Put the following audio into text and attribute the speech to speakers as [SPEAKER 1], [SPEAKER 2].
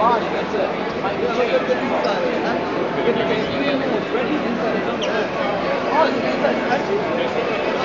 [SPEAKER 1] body, that's it. My brain. The experience was ready inside. Oh, it's inside.